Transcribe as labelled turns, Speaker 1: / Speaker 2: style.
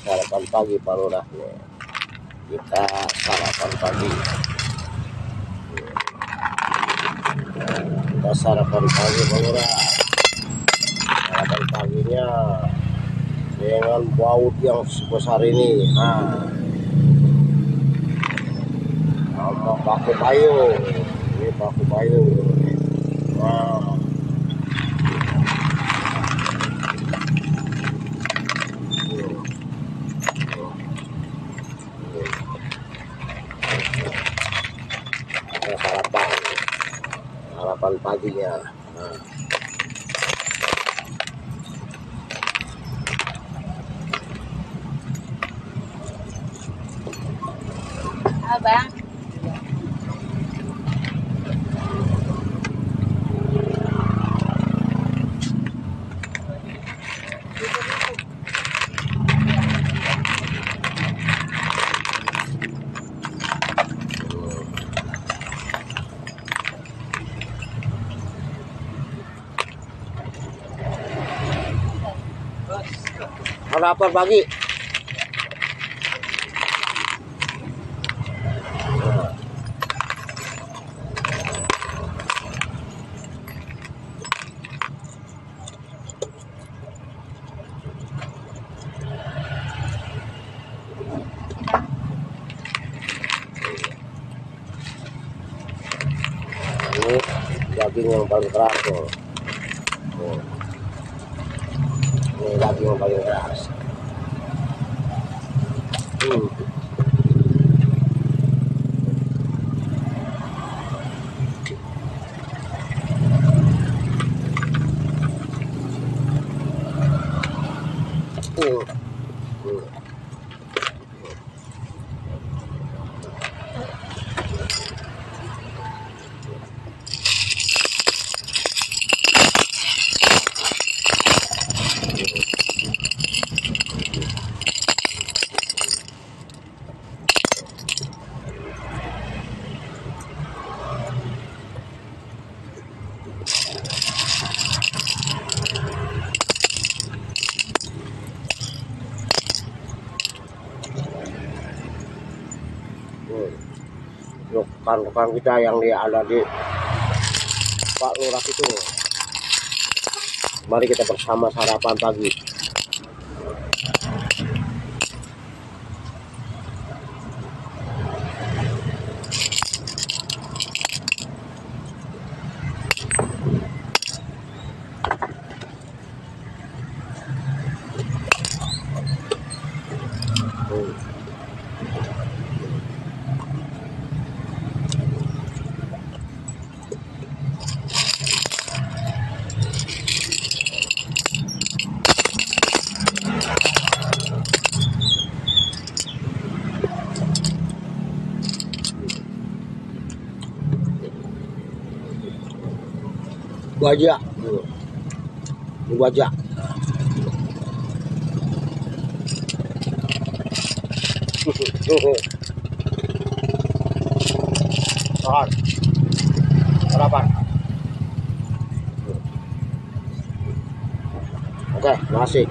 Speaker 1: sarapan pagi Pak Lurah nih. Kita sarapan pagi. Kita sarapan pagi Pak Lurah. Sarapan paginya dengan baut yang sebesar ini. Nah, sama paku payung. Ini paku payung. Nah, kita sarapan sarapan paginya. Nah.
Speaker 2: Abang,
Speaker 1: sarapan pagi ini daging yang paling tuh. Tuh. Ini daging yang paling keras hmm. Hmm. Hmm. Hmm. Rekan-rekan kita yang di ada di Pak Lurah itu. Mari kita bersama sarapan pagi Wajah. Ini wajah. Soal. Sarapan. Oke, nasi.